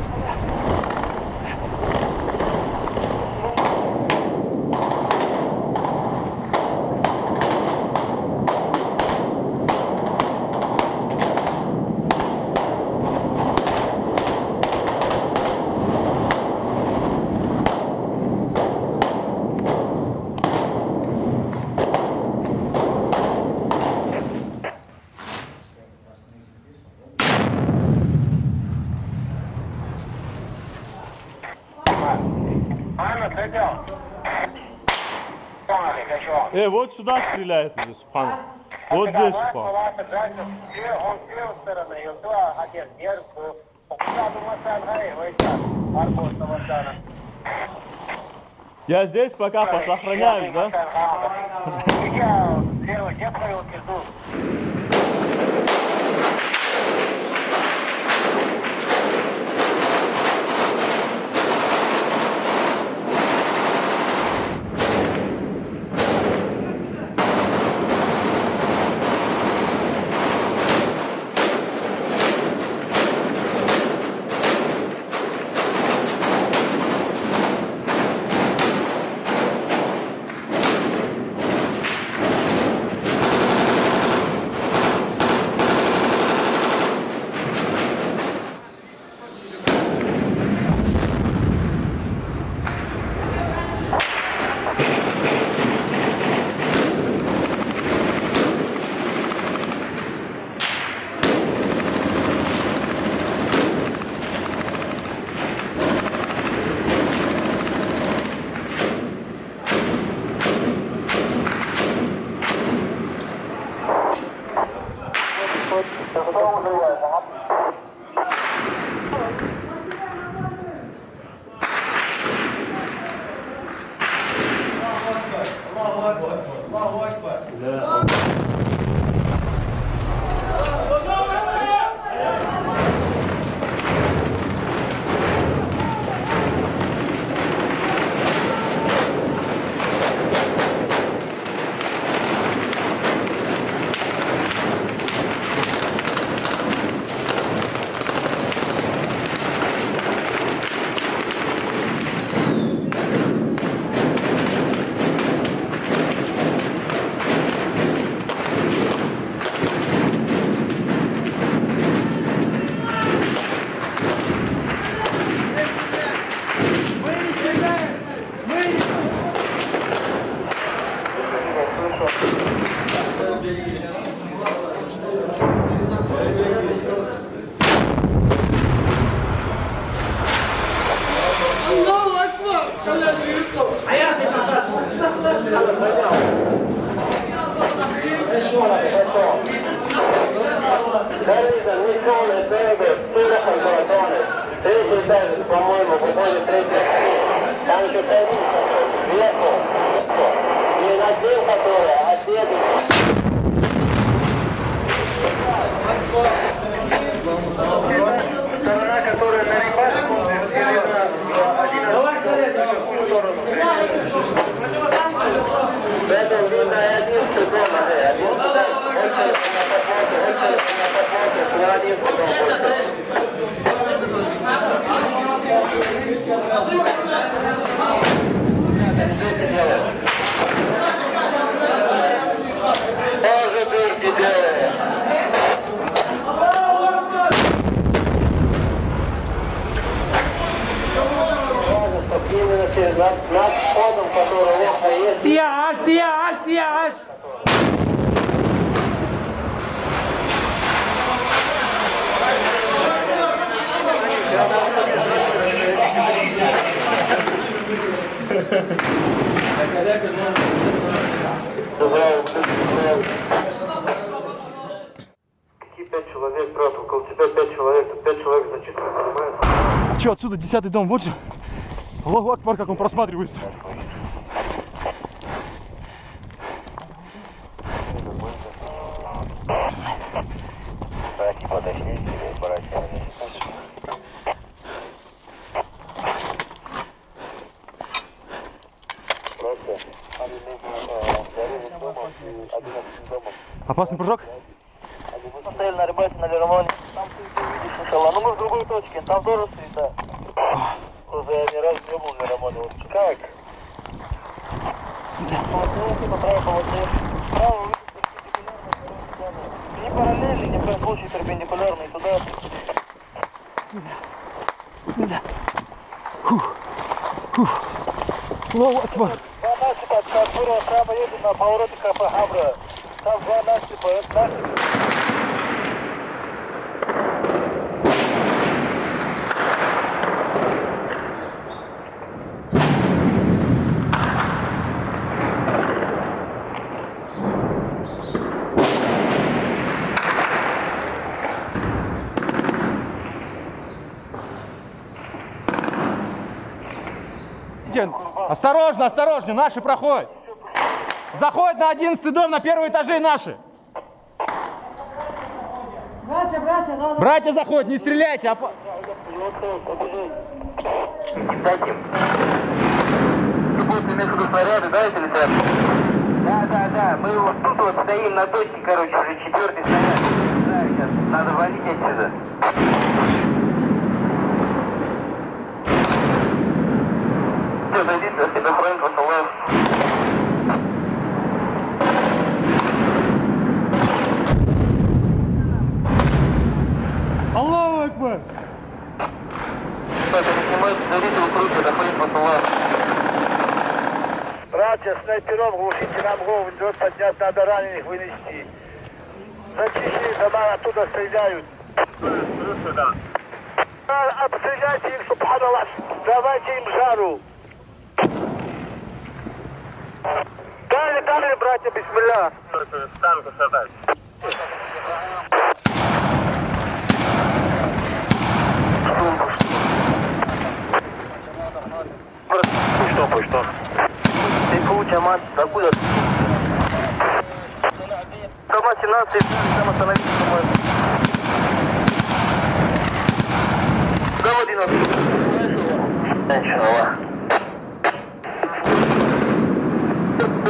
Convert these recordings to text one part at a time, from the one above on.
小心点。Э, вот сюда стреляет уже, Субхан. Вот здесь упал. Арбуз Масана. Я здесь пока посохраняюсь, да? Я сверху. Не один, который, а следующий. Сторона, которая на рибачку, Давай, сторону. Это уже на один дома, один сам. Один дома. Тоже дырки делает. Именно через над, входом, который окна есть, Тиаш, тиаш, тиаш! Какие пять человек, брат? Около тебя пять человек, тут пять человек зачитывают, понимаешь? А что, отсюда десятый дом? Вот же. Аллаху Акбар, как он просматривается. Опасный прыжок? Стояли на рыбалке на ну мы в другой точке, там тоже света. Слушай, я ни разу не был на Романе. Вот как? Поворотник, направо, вы перпендикулярно, Не параллельно, ни в коем случае перпендикулярно и туда. Бисмилля. Фух. Фух. Аллаху Акбар. Два насыпа от Кафура прямо едет на повороте Кафахабра. Там два насыпа, это насыпа. Идите. Осторожно, осторожно, наши проходят. Заходят на 11 дом, на первые этажи наши. Братья, братья, да, да. Братья заходят, не стреляйте. да, это летят? Да, да, да, мы вот тут вот стоим на точке, короче, уже четвертый снаряд. Да, сейчас, надо валить отсюда. Все, зайди, за себя фрейм посылаю. Аллаху Акбар. Так, это снимает, зайдите, укройте. Братья, снайпером глушите нам голову, идет поднять, надо раненых вынести. Зачищи дома, оттуда стреляют. Обстреляйте их, субханаллах. Давайте им жару. Дали, дали, братья, бисмилля. Танку сажать. Что, что? Ты получа мат, откуда? Дома 17, там остановиться, по-моему. Дом 11. Иншаллах.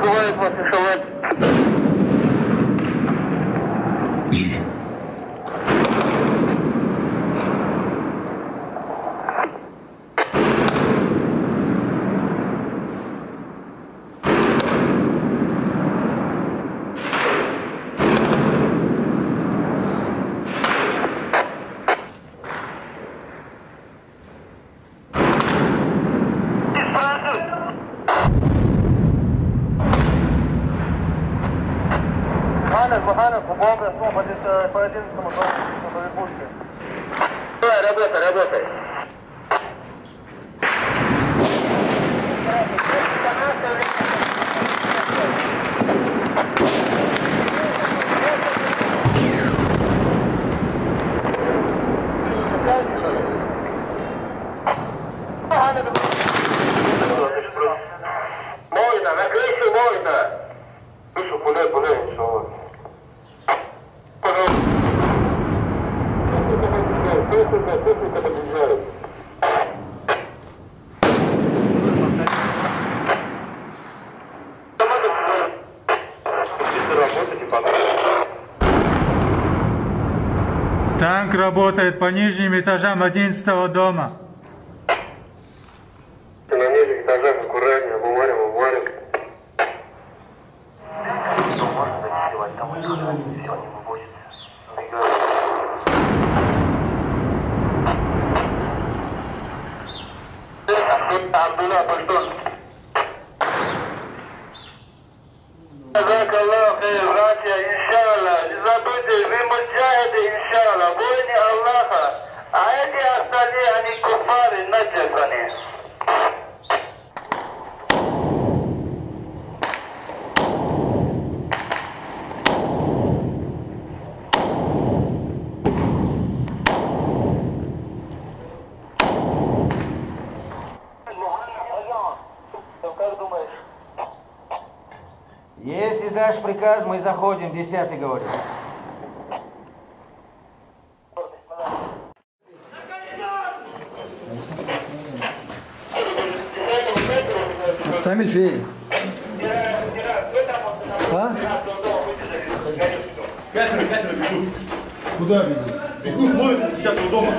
Закрывает вас, иншаллах. Маханов, Маханов, бомба, снова по 11 по 11 по Пушке. Да, работай, работай. Танк работает по нижним этажам 11 дома. На нижних этажах аккуратнее, обуварим, обуварим. Абдулла, Паштун. Они куфары, наджасаны. Как думаешь? Если дашь приказ, мы заходим, десятый говорит. تعمل فين؟ ها؟ Куда видишь? Бегут ловятся с 10 дома.